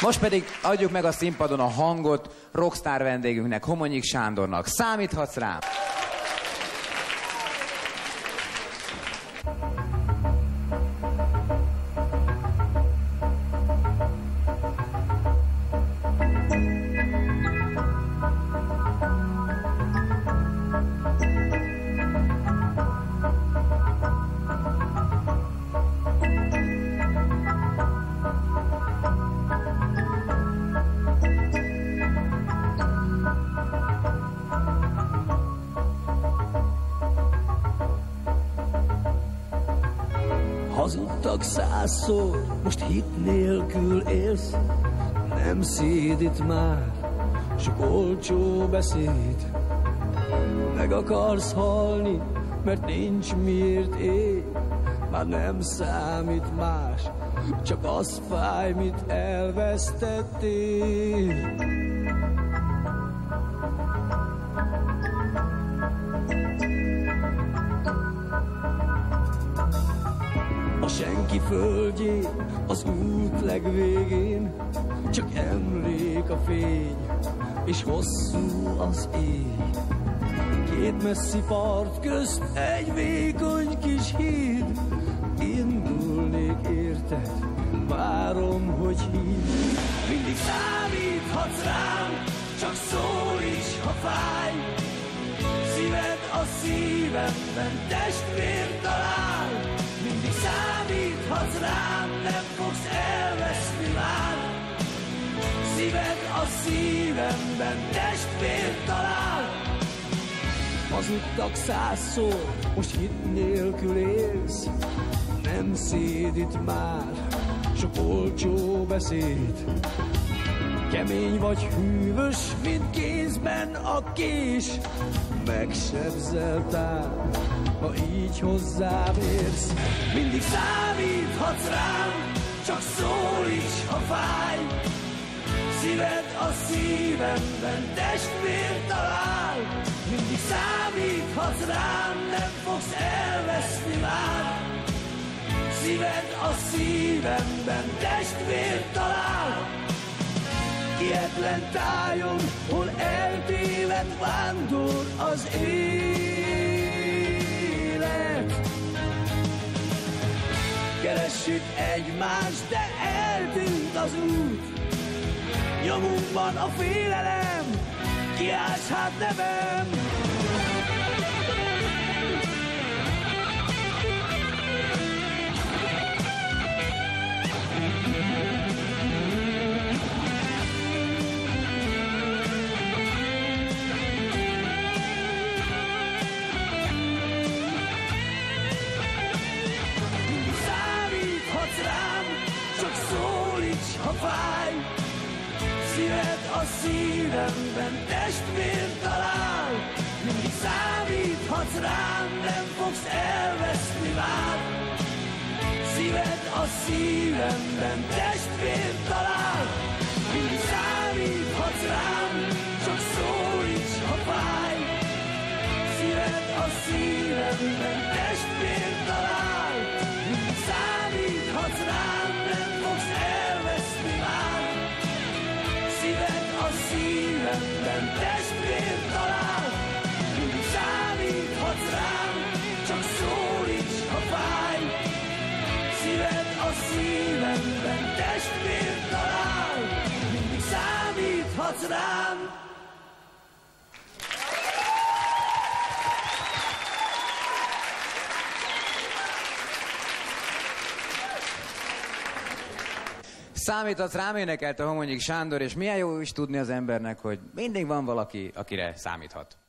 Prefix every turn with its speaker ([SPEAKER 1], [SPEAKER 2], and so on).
[SPEAKER 1] Most pedig adjuk meg a színpadon a hangot rockstar vendégünknek, Homonyik Sándornak. Számíthatsz rám!
[SPEAKER 2] Hazudtak százszor, most hit nélkül élsz, nem szédít már, sok olcsó beszéd. Meg akarsz halni, mert nincs miért élj, már nem számít más, csak az fáj, mit elvesztettél. Senki földjén, az út legvégén, csak emlék a fény, és hosszú az éj. Két messzi part közt egy vékony kis híd, indulnék érted, várom, hogy hív. Mindig számíthatsz rám, csak szólíts, ha fáj. Szíved a szívemben testvér talál, szívemben testvér talál. Hazudtak százszor, most hit nélkül élsz. Nem szédít már, sok olcsó beszéd. Kemény vagy hűvös, mint kézben a kés. Megsebzeltál, ha így hozzám érsz. Mindig számíthatsz rám, csak szólíts, ha fáj. Szíved szívemben testvér talál. Mindig számíthatsz rám, nem fogsz elveszni már. Szíved a szívemben testvér talál. Kietlen tájon, hol eltévedt vándor az élet. Keressük egymást, de eltűnt az út. Nyomunkban a félelem, kiállsz hát nevem. Szíved a szívemben testvér talál. Mindig számíthatsz rám, nem fogsz elveszni már. Szíved a szívemben testvér talál. Mindig számíthatsz rám, csak szólíts, ha fáj. Szíved a szívemben testvér számíthatsz rám.
[SPEAKER 1] Számíthatsz rám, énekelt a Homonyik Sándor, és milyen jó is tudni az embernek, hogy mindig van valaki, akire számíthat.